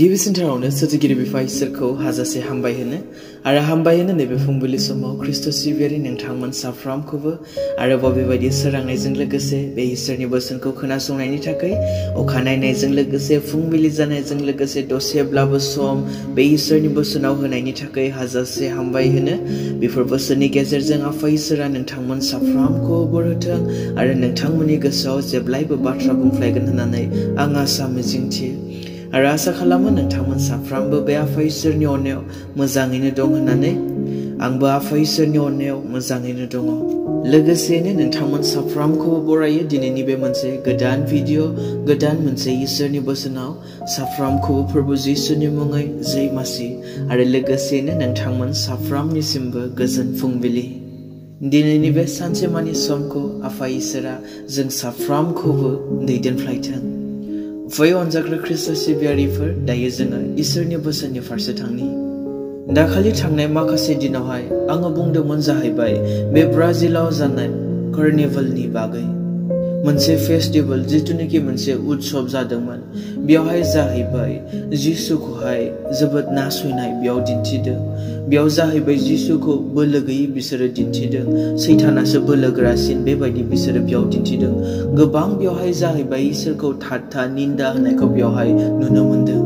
गिबिसिनथारावनो सोरजिगिरि बिफा इसोरखौ हाजासे हामबाय होनो। आरो हामबाय होनो नैबे फुंबिलि समाव खृष्ट सिबियारि नोंथांमोन साफ्रोमखौबो आरोबाव बेबायदि सोरांनायजों लोगोसे बे इसोरनि बोसोनखौ खोनासंनायनि थाखाय अखा नायनायजों लोगोसे फुंबिलि जानायजों लोगोसे दसेब्लाबो सम बे इसोरनि बोसोनाव होनायनि हाजासे हामबाय होनो। बेफोर बोसोननि गेजेरजों आफा इसोरा नोंथांमोन साफ्रोमखौ बोर होथों आरो नोंथांमोननि गोसोआव बाथ्रा बुंफ्लायगोन आं आसा मिजिंथियो आरो आसा खालामो नोंथांमोन साफ्रोमबो बे आफा इसोरनि अननायाव मोजाङैनो दं होननानै आंबो आफा इसोरनि अननायाव मोजाङैनो दङ लोगोसेयैनो नोंथांमोन साफ्रोमखौबो बरायो दिनैनि बे मोनसे गोदान भिडिअ गोदान मोनसे इसोरनि बोसोनाव साफ्रोमखौबो फोरबो जिसुनि मुङै जै मासि आरो लोगोसेयैनो नोंथांमोन साफ्रोमनिसिमबो गोजोन फुंबिलि दिनैनि बे सानसेमानि समखौ आफा इसोरा जों साफ्रोमखौबो दैदेनफ्लायथों फै अनजाग्रा ख्रिस्ट सिबियारिफोर दायो जोङो इसोरनि बोसोननि फारसे थांनि दाखालि थांनाय माखासे दिनावहाय आङो बुंदोंमोन जाहैबाय बे ब्राजिलाव जानाय कार्निभेलनि बागै मोनसे फेस्टिभेल जिथुनाखि मोनसे उत्सव जादोंमोन। बेयावहाय जाहैबाय जिसुखौहाय जोबोद नासयनाय बेयाव दिन्थिदों। बेयाव जाहैबाय जिसुखौ बोलो गैयै बिसोरो दिन्थिदों। सैथानासो बोलो गोरासिन बेबायदि बिसोरो बेयाव दिन्थिदों। गोबां बेवहाय जाहैबाय इसोरखौ ठाट्टा निन्दा होनायखौ बेवहाय नुनो मोन्दों।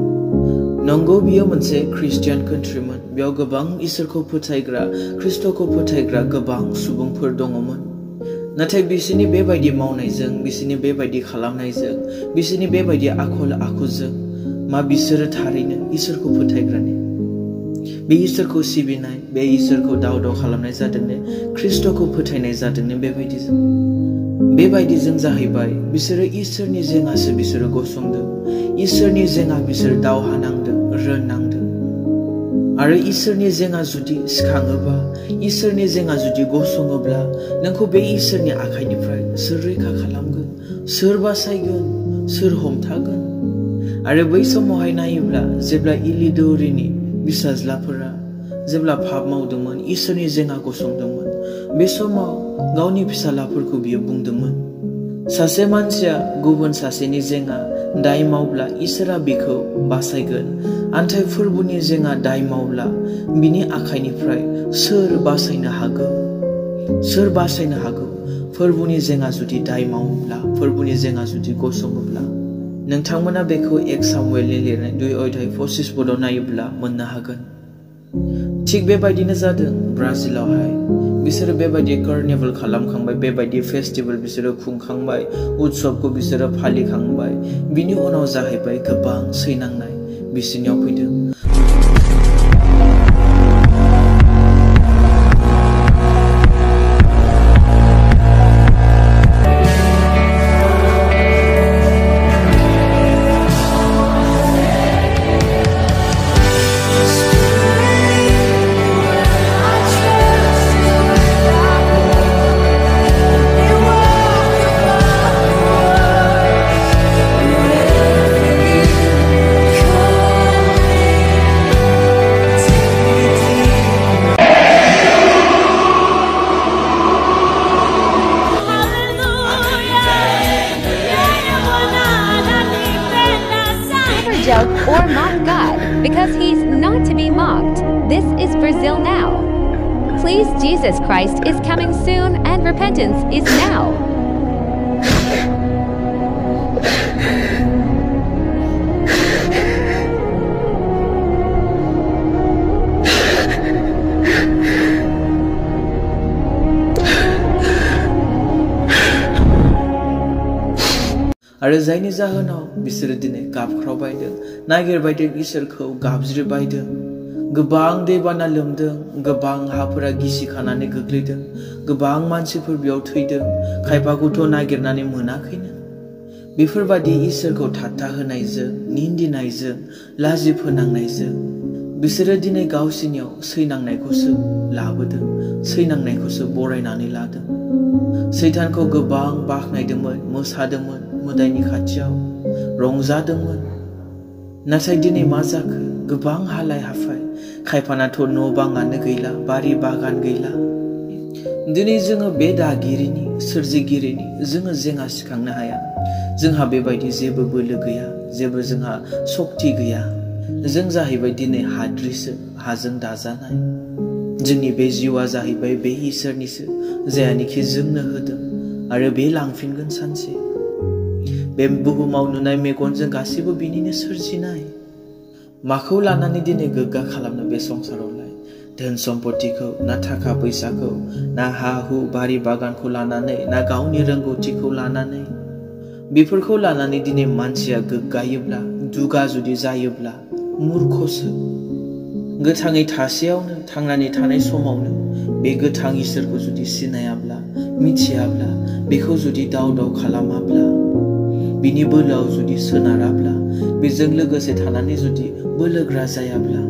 नंगौ, बियो मोनसे ख्रिस्टियान कान्ट्रिमोन बेयाव गोबां इसोरखौ फोथायग्रा ख्रिस्ट'खौ फोथायग्रा गोबां सुबुंफोर दङमोन। नाथाय बिसोरनि बेबायदि मावनायजों, बिसोरनि बेबायदि खालामनायजों, बिसोरनि बेबायदि आखल आखुजों मा बिसोरो थारैनो इसोरखौ फोथायग्रानि? बे इसोरखौ सिबिनाय, बे इसोरखौ दाव दाव खालामनाय जादोंनो, ख्रिस्ट'खौ फोथायनाय जादोंनो बेबायदिजों। बेबायदिजों जाहैबाय बिसोरो इसोरनि जेङासो बिसोरो गसंदों। इसोरनि जेङा बिसोर दावहा नांदों रोननांदों आरो इसोरनि जेङा जुदि सिखाङोबा इसोरनि जेङा जुदि गसङोब्ला नोंखौ बे इसोरनि आखाइनिफ्राय सोर रैखा खालामगोन सोर बासायगोन सोर हमथागोन आरो बै समावहाय नायोब्ला जेब्ला इलि दौरिनि फिसाज्लाफोरा जेब्ला पाप मावदोंमोन इसोरनि जेङा गसंदोंमोन बे समाव गावनि फिसालाफोरखौ बियो बुंदोंमोन सासे मानसिया गुबुन सासेनि जेङा दाय मावब्ला इसोरा बिखौ बासायगोन। आन्थाय फोरबोनि जेङा दाय मावब्ला बिनि आखाइनिफ्राय सोर बासायनो हागौ? सोर बासायनो हागौ? फोरबोनि जेङा जुदि दाय मावोब्ला, फोरबोनि जेङा जुदि गसङोब्ला, नोंथांमोना बेखौ एक सामुवेलनि लिरनाय दुइ अध्याय पसिस बदाव नायोब्ला मोननो हागोन। थिग बेबायदिनो जादों ब्राजिलावहाय। बिसोरो बेबायदि कार्निभेल खालामखांबाय, बेबायदि फेस्टिभेल बिसोरो खुंखांबाय उत्सवखौ बिसोरो फालिखांबाय। बिनि उनाव जाहैबाय गोबां सैनांनाय। बिसोरनियाव फैदों joke or mock God, because he's not to be mocked. This is Brazil now. Please, Jesus Christ is coming soon, and repentance is now. आरो जायनि जाहोनाव बिसोरो दिनै गाबख्रावबायदों। नागिरबायदों इसोरखौ गाबज्रिबायदों। गोबां दैबाना लोमदों, गोबां हाफोरा गिसिखानानै गोग्लैदों, गोबां मानसिफोर बेयाव थैदों, खायफाखौथ' नागिरनानै मोनाखैनो। बेफोरबादि इसोरखौ ठाट्टा होनायजों, निन्दिनायजों, लाजि फोनांनायजों, बिसोरो दिनै गावसिनियाव सैनांनायखौसो लाबोदों, सैनांनायखौसो बरायनानै लादों। सैतानखौ गोबां बाख्नायदोंमोन, मोसादोंमोन। मोदायनि खाथियाव रंजादोंमोन। नाथाय दिनै मा जाखो? गोबां हालाय हाफाय। खायफानाथ' न' बाङानो गैला, बारि बागान गैला। दिनै जोङो बे दागिरिनि, सोरजिगिरिनि, जोङो जेङा सिखांनो हाया। जोंहा बेबायदि जेबो बोलो गैया, जेबो जोंहा सक्ति गैया। जों जाहैबाय दिनै हाद्रिसो, हाजों दाजानाय। जोंनि बे जिउआ जाहैबाय बे इसोरनिसो, जायानोखि जोंनो होदों। आरो बे लांफिनगोन सानसे। बे बुहुमाव नुनाय मेगनजों गासैबो बिनिनो सोरजिनाय माखौ लानानै दिनै गोग्गा खालामनो बे संसारावलाय धोन सम्पतिखौ ना थाखा फैसाखौ ना हा हु बारि बागानखौ लानानै ना गावनि रोंगौथिखौ लानानै बेफोरखौ लानानै दिनै मानसिया गोग्गायोब्ला दुगा जुदि जायोब्ला मुर्खसो गोथाङै थासेयावनो थांनानै थानाय समावनो बे गोथां इसोरखौ जुदि सिनायाब्ला मिथियाब्ला बेखौ जुदि दाव दाव खालामाब्ला बिनि बोलोआव जुदि सोनाराब्ला, बेजों लोगोसे थानानै जुदि बोलोग्रा जायाब्ला?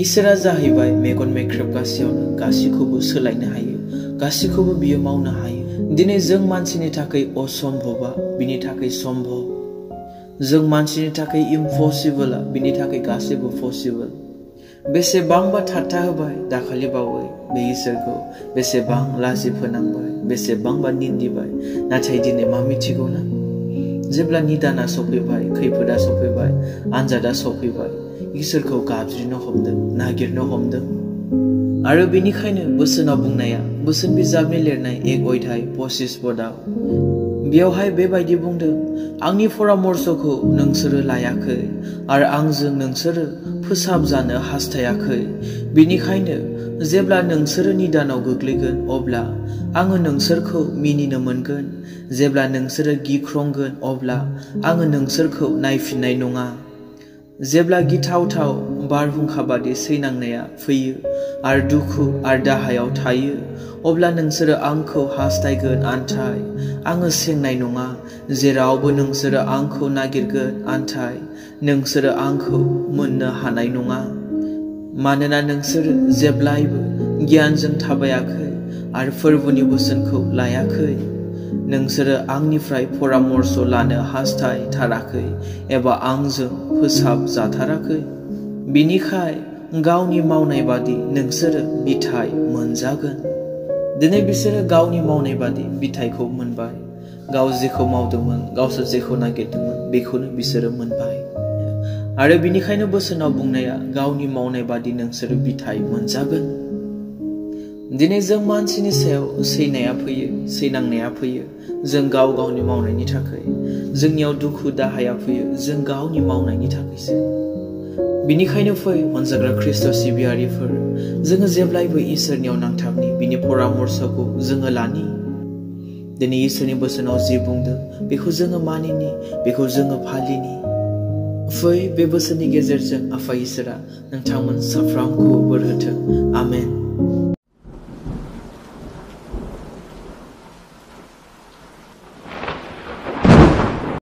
इसोरा जाहैबाय मेगन मेख्रेबगासेयावनो गासैखौबो सोलायनो हायो, गासैखौबो बियो मावनो हायो। दिनै जों मानसिनि थाखाय असम्भबा, बिनि थाखाय सम्भब। जों मानसिनि थाखाय इम्पसिबोला बिनि थाखाय गासैबो पसिबोल बेसेबांबा थाथा होबाय, दाखालि बावै, बे इसोरखौ। बेसेबां लाजि फोनांबाय बेसेबांबा निन्दिबाय, नाथाय दिनै मा मिथिगौ ना जेब्ला निदाना सफैबाय खैफोदा सफैबाय आनजादा सफैबाय इसोरखौ गाबज्रिनो हमदों नागिरनो हमदों। आरो बेनिखायनो बोसोनाव बुंनाया बोसोन बिजाबनि लिरनाय एक अध्याय पसिस पदाव बेयावहाय बेबायदि बुंदों आंनि परामर्शखौ नोंसोरो लायाखै आरो आंजों नोंसोरो फोसाबजानो हास्थायाखै। बेनिखायनो जेब्ला नोंसोरो निदानाव गोग्लैगोन अब्ला आङो नोंसोरखौ मिनिनो मोनगोन जेब्ला नोंसोरो गिख्रंगोन अब्ला आङो नोंसोरखौ नायफिननाय नङा जेब्ला गिथावथाव बारहुंखा बादि सैनांनाया फैयो आरो दुखु आरो दाहायाव थायो अब्ला नोंसोरो आंखौ हास्थायगोन आन्थाय आङो सेंनाय नङा जेरावबो नोंसोरो आंखौ नागिरगोन आन्थाय नोंसोरो आंखौ मोननो हानाय नङा मानोना नोंसोरो जेब्लायबो गियानजों थाबायाखै आरो फोरबोनि बोसोनखौ लायाखै। नोंसोरो आंनिफ्राय परामर्श लानो हास्थायथाराखै एबा आंजों फोसाब जाथाराखै बिनिखाय गावनि मावनाय बादि नोंसोरो बिथाइ मोनजागोन। दिनै बिसोरो गावनि मावनाय बादि बिथाइखौ मोनबाय। गाव जेखौ मावदोंमोन, गावसोर जेखौ नागिरदोंमोन, बेखौनो बिसोरो मोनबाय। आरो बिनिखायनो बोसोनाव बुंनाया गावनि मावनाय बादि नोंसोरो बिथाइ मोनजागोन दिनै जों मानसिनि सायाव सैनाया फैयो सैनांनाया फैयो जों गाव गावनि मावनायनि थाखाय जोंनियाव दुखु दाहाया फैयो जों गावनि मावनायनि थाखायसो बिनिखायनो फै अनजाग्रा ख्रिस्ट' सिबियारिफोर जोङो जेब्लायबो इसोरनियाव नांथाबनि बिनि परामर्शखौ जोङो लानि दिनै इसोरनि बोसोनाव जि बुंदों बेखौ जोङो मानिनि बेखौ जोङो फालिनि फै बे बोसोरनि गेजेरजों आफा इसोरा नोंथांमोन साफ्रामखौ बोर होथों आमेन